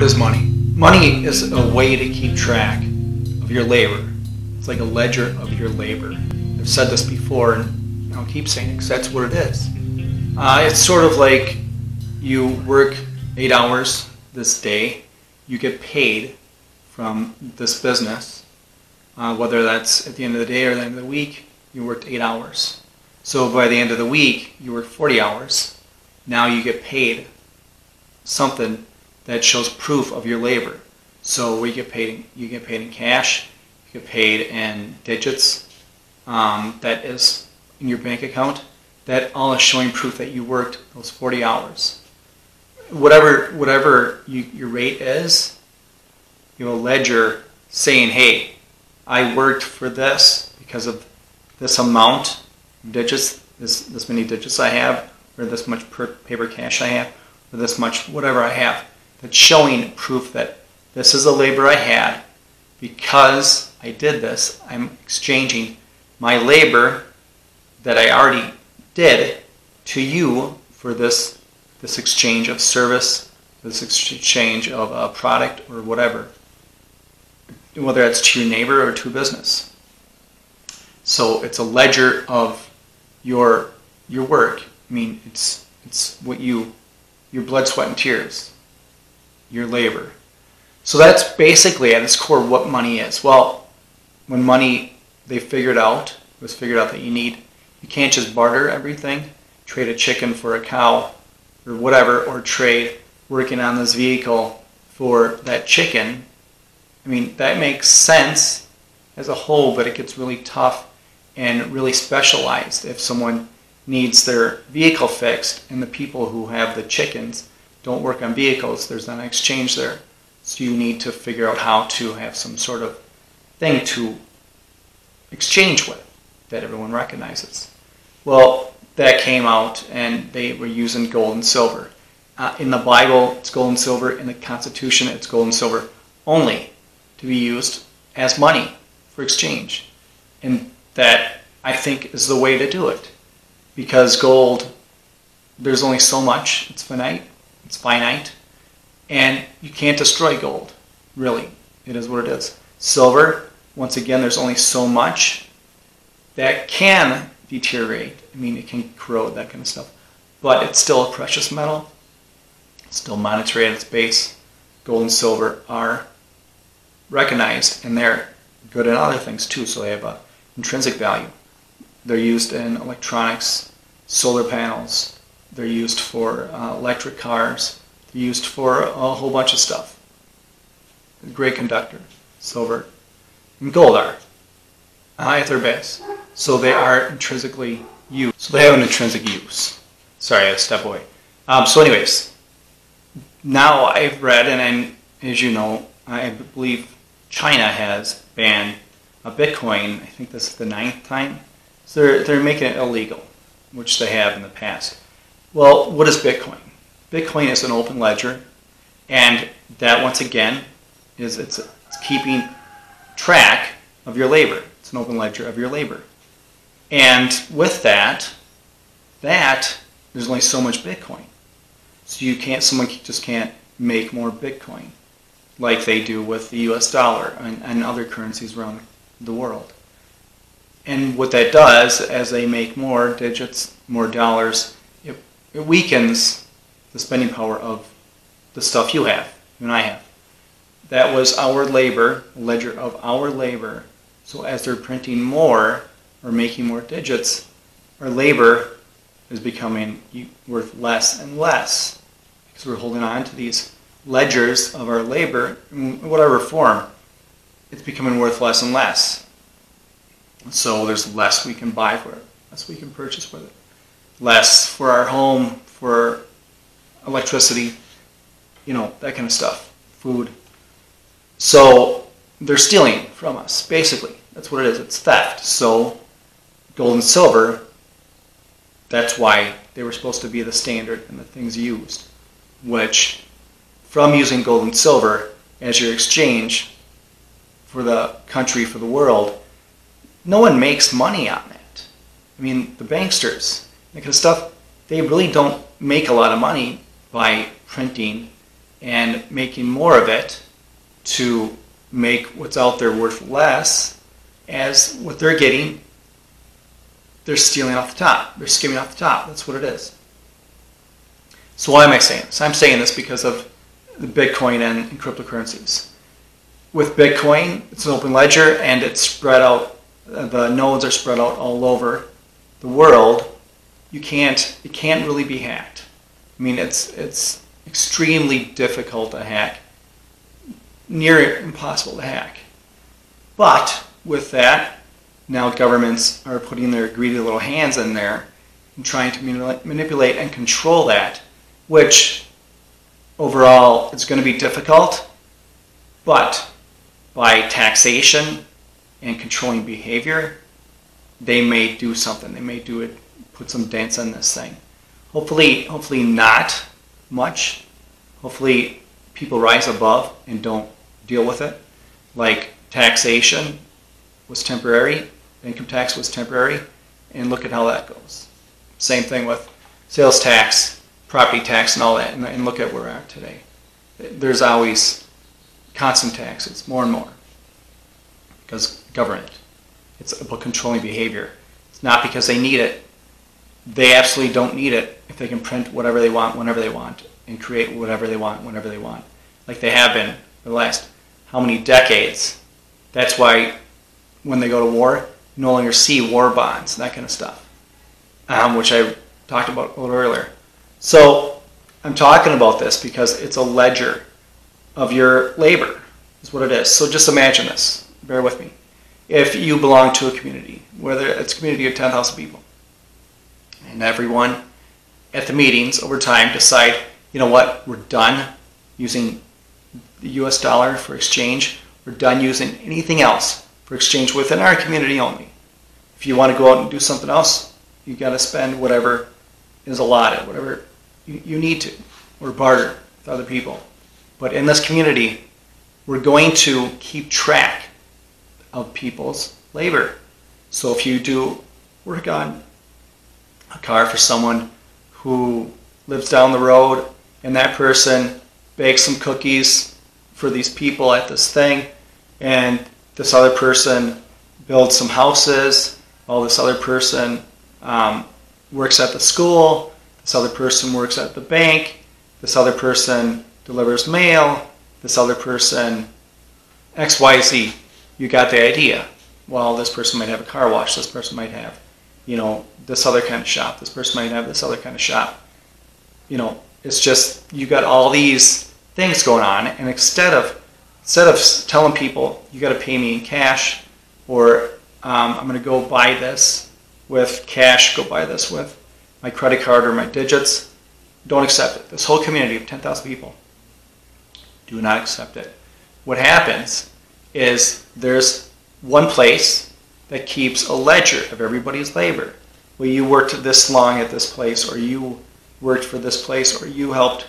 What is money? Money is a way to keep track of your labor. It's like a ledger of your labor. I've said this before, and I'll keep saying it because that's what it is. Uh, it's sort of like you work eight hours this day, you get paid from this business, uh, whether that's at the end of the day or the end of the week, you worked eight hours. So by the end of the week, you work 40 hours. Now you get paid something that shows proof of your labor. So we get paid. You get paid in cash. You get paid in digits. Um, that is in your bank account. That all is showing proof that you worked those 40 hours. Whatever whatever you, your rate is, you have a ledger saying, "Hey, I worked for this because of this amount of digits, this this many digits I have, or this much per paper cash I have, or this much whatever I have." That's showing proof that this is a labor I had because I did this. I'm exchanging my labor that I already did to you for this this exchange of service, this exchange of a product or whatever, whether that's to your neighbor or to a business. So it's a ledger of your your work. I mean, it's it's what you your blood, sweat, and tears your labor. So that's basically at its core what money is. Well, when money they figured out was figured out that you need you can't just barter everything, trade a chicken for a cow or whatever, or trade working on this vehicle for that chicken. I mean that makes sense as a whole, but it gets really tough and really specialized if someone needs their vehicle fixed and the people who have the chickens don't work on vehicles, there's an exchange there. So you need to figure out how to have some sort of thing to exchange with that everyone recognizes. Well, that came out and they were using gold and silver. Uh, in the Bible, it's gold and silver. In the Constitution, it's gold and silver only to be used as money for exchange. And that, I think, is the way to do it. Because gold, there's only so much, it's finite. It's finite. And you can't destroy gold, really. It is what it is. Silver, once again, there's only so much that can deteriorate. I mean, it can corrode, that kind of stuff. But it's still a precious metal. It's still monetary at its base. Gold and silver are recognized, and they're good in other things too, so they have an intrinsic value. They're used in electronics, solar panels, they're used for uh, electric cars. They're used for a whole bunch of stuff. Great conductor, silver, and gold are high at their base. So they are intrinsically used. So they have an intrinsic use. Sorry, I step away. Um, so anyways, now I've read, and I'm, as you know, I believe China has banned Bitcoin. I think this is the ninth time. So they're, they're making it illegal, which they have in the past. Well, what is Bitcoin? Bitcoin is an open ledger, and that once again is it's, it's keeping track of your labor. It's an open ledger of your labor. And with that, that there's only so much Bitcoin. So you can't someone just can't make more Bitcoin like they do with the US dollar and, and other currencies around the world. And what that does as they make more digits, more dollars, it weakens the spending power of the stuff you have, and I have. That was our labor, ledger of our labor. So as they're printing more or making more digits, our labor is becoming worth less and less because we're holding on to these ledgers of our labor in whatever form. It's becoming worth less and less. So there's less we can buy for it, less we can purchase with it less for our home, for electricity, you know, that kind of stuff, food. So they're stealing from us, basically. That's what it is. It's theft. So gold and silver, that's why they were supposed to be the standard and the things used, which from using gold and silver as your exchange for the country, for the world, no one makes money on it. I mean, the banksters, because stuff, they really don't make a lot of money by printing and making more of it to make what's out there worth less as what they're getting they're stealing off the top. They're skimming off the top. That's what it is. So why am i saying this? I'm saying this because of the bitcoin and, and cryptocurrencies. With bitcoin it's an open ledger and it's spread out the nodes are spread out all over the world you can't it can't really be hacked i mean it's it's extremely difficult to hack near impossible to hack. But with that, now governments are putting their greedy little hands in there and trying to manipulate and control that, which overall is going to be difficult, but by taxation and controlling behavior, they may do something. They may do it, put some dents in this thing. Hopefully, hopefully not much. Hopefully, people rise above and don't deal with it. Like taxation was temporary, income tax was temporary, and look at how that goes. Same thing with sales tax, property tax, and all that, and, and look at where we're at today. There's always constant taxes, more and more, because government. It's about controlling behavior. It's not because they need it. They absolutely don't need it if they can print whatever they want whenever they want and create whatever they want whenever they want, like they have been for the last how many decades. That's why when they go to war, you no longer see war bonds, that kind of stuff, um, which I talked about a little earlier. So I'm talking about this because it's a ledger of your labor, is what it is. So just imagine this. Bear with me. If you belong to a community, whether it's a community of 10,000 people, and everyone at the meetings over time decide, you know what, we're done using the US dollar for exchange. We're done using anything else for exchange within our community only. If you want to go out and do something else, you got to spend whatever is allotted, whatever you, you need to, or barter with other people. But in this community, we're going to keep track of people's labor. So if you do work on a car for someone who lives down the road and that person bakes some cookies for these people at this thing, and this other person builds some houses, while this other person um, works at the school, this other person works at the bank, this other person delivers mail, this other person XYZ. You got the idea. Well, this person might have a car wash, this person might have, you know, this other kind of shop, this person might have this other kind of shop. You know, it's just you got all these things going on, and instead of instead of telling people you got to pay me in cash, or um, I'm going to go buy this with cash, go buy this with my credit card or my digits, don't accept it. This whole community of 10,000 people do not accept it. What happens is there's one place that keeps a ledger of everybody's labor. Well, you worked this long at this place, or you worked for this place, or you helped,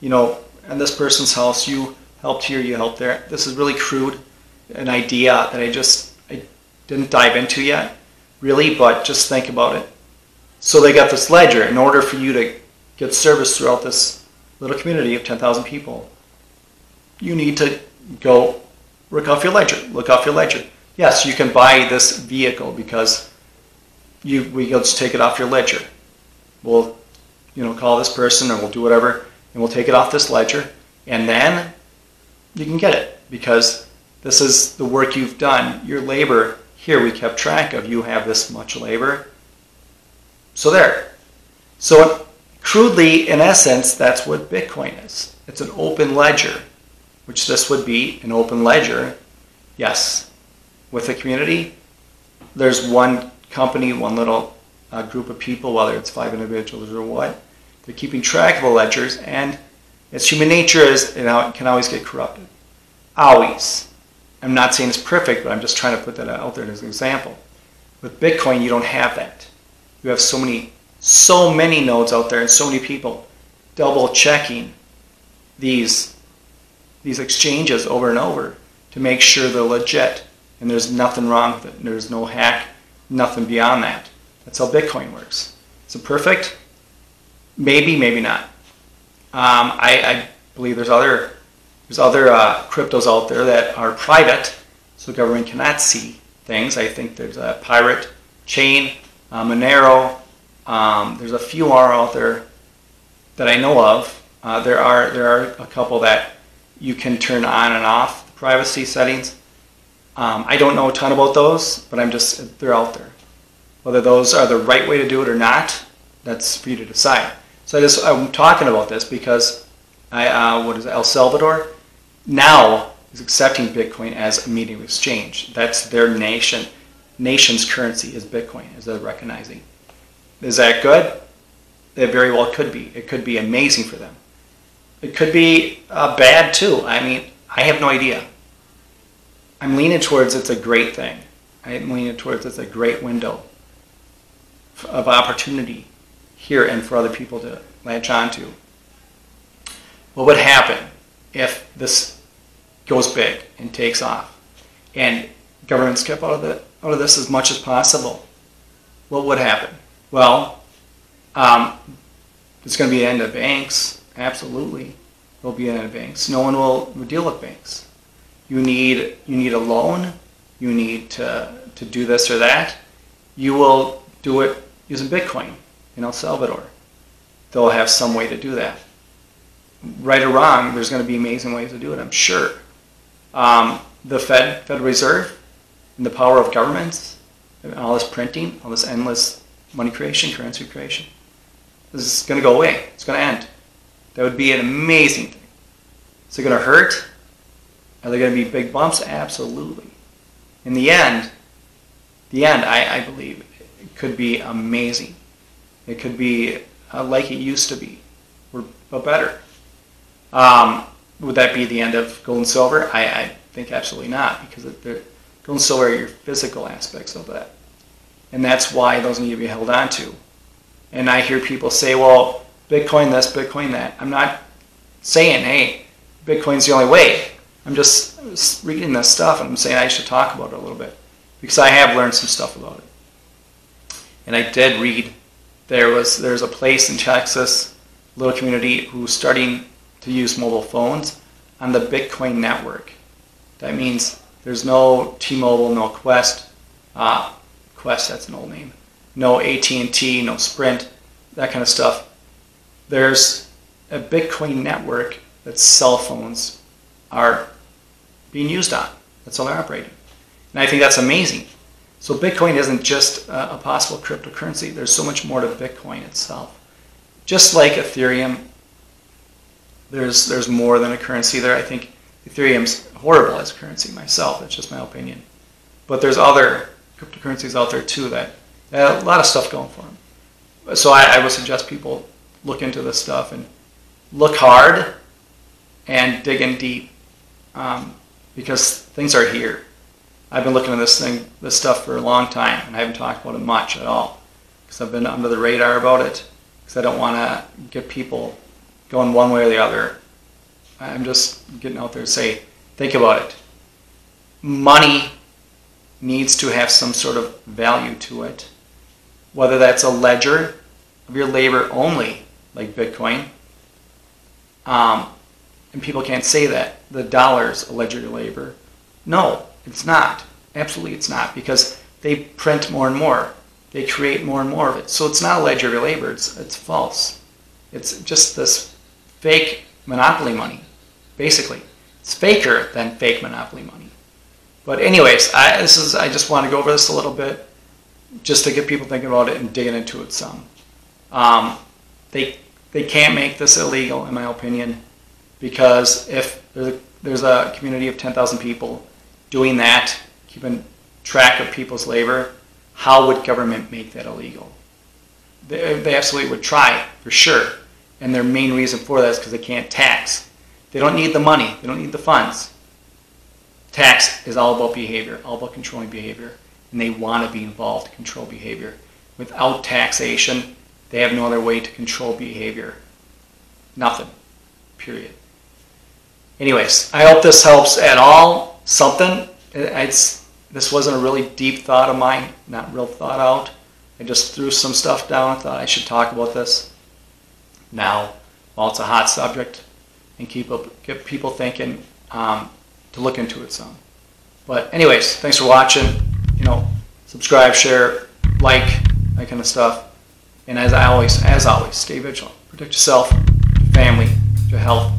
you know, and this person's house. You helped here, you helped there. This is really crude, an idea that I just I didn't dive into yet, really, but just think about it. So they got this ledger. In order for you to get service throughout this little community of 10,000 people, you need to go work off your ledger. Look off your ledger. Yes, you can buy this vehicle because you we just take it off your ledger. We'll, you know, call this person or we'll do whatever and we'll take it off this ledger, and then you can get it because this is the work you've done. Your labor, here we kept track of. You have this much labor. So there. So crudely, in essence, that's what Bitcoin is. It's an open ledger, which this would be an open ledger. Yes, with a community, there's one company, one little uh, group of people, whether it's five individuals or what, they're keeping track of the ledgers, and as human nature is, it can always get corrupted. Always. I'm not saying it's perfect, but I'm just trying to put that out there as an example. With Bitcoin, you don't have that. You have so many, so many nodes out there, and so many people double checking these these exchanges over and over to make sure they're legit and there's nothing wrong with it. There's no hack, nothing beyond that. That's how Bitcoin works. Is it perfect? Maybe, maybe not. Um, I, I believe there's other there's other uh, cryptos out there that are private, so government cannot see things. I think there's a Pirate Chain, uh, Monero. Um, there's a few more out there that I know of. Uh, there are there are a couple that you can turn on and off the privacy settings. Um, I don't know a ton about those, but I'm just they're out there. Whether those are the right way to do it or not, that's for you to decide. So I just I'm talking about this because I uh, what is it, El Salvador now is accepting Bitcoin as a medium of exchange. That's their nation nation's currency is Bitcoin, as they're recognizing. Is that good? It very well could be. It could be amazing for them. It could be uh, bad too. I mean, I have no idea. I'm leaning towards it's a great thing. I'm leaning towards it's a great window of opportunity here and for other people to latch onto. What would happen if this goes big and takes off and governments kept out of, the, out of this as much as possible? What would happen? Well, um, there's going to be an end of banks. Absolutely, there'll be an end of banks. No one will deal with banks. You need you need a loan. You need to to do this or that. You will do it using Bitcoin in El Salvador. They'll have some way to do that. Right or wrong, there's going to be amazing ways to do it. I'm sure. Um, the Fed, Federal Reserve, and the power of governments, and all this printing, all this endless money creation, currency creation. This is going to go away. It's going to end. That would be an amazing thing. Is it going to hurt? Are there going to be big bumps? Absolutely. In the end, the end, I, I believe, it could be amazing. It could be uh, like it used to be, or, but better. Um, would that be the end of gold and silver? I, I think absolutely not, because gold and silver are your physical aspects of that. And that's why those need to be held on to. And I hear people say, well, Bitcoin this, Bitcoin that. I'm not saying, hey, Bitcoin's the only way. I'm just reading this stuff and I'm saying I should talk about it a little bit because I have learned some stuff about it. And I did read there was there's a place in Texas, little community who's starting to use mobile phones on the Bitcoin network. That means there's no T-Mobile, no Qwest, uh, Qwest, that's an old name. No AT&T, no Sprint, that kind of stuff. There's a Bitcoin network that cell phones are being used on. That's how they're operating. And I think that's amazing. So Bitcoin isn't just a possible cryptocurrency. There's so much more to Bitcoin itself. Just like Ethereum, there's there's more than a currency there. I think Ethereum's horrible as a currency myself. That's just my opinion. But there's other cryptocurrencies out there too that, that a lot of stuff going for them. So I, I would suggest people look into this stuff and look hard and dig in deep um, because things are here. I've been looking at this thing, this stuff for a long time, and I haven't talked about it much at all because I've been under the radar about it because I don't want to get people going one way or the other. I'm just getting out there to say, think about it. Money needs to have some sort of value to it. Whether that's a ledger of your labor only, like Bitcoin, um, and people can't say that the dollar's a ledger labor. No, it's not. Absolutely, it's not because they print more and more. They create more and more of it. So it's not a ledger labor. It's it's false. It's just this fake monopoly money, basically. It's faker than fake monopoly money. But anyways, I, this is I just want to go over this a little bit, just to get people thinking about it and digging into it some. Um, they they can't make this illegal, in my opinion, because if there's a, community of 10,000 people doing that, keeping track of people's labor, how would government make that illegal? They, they absolutely would try, for sure. And their main reason for that is because they can't tax. They don't need the money, they don't need the funds. Tax is all about behavior, all about controlling behavior, and they want to be involved to control behavior. Without taxation, they have no other way to control behavior. Nothing. Period. Anyways, I hope this helps at all. Something. It's, this wasn't a really deep thought of mine, not real thought out. I just threw some stuff down and thought I should talk about this. Now, while it's a hot subject, and keep up, get people thinking um, to look into it some. But anyways, thanks for watching. You know, subscribe, share, like, that kind of stuff. And as I always, as always, stay vigilant. Protect yourself, your family, your health,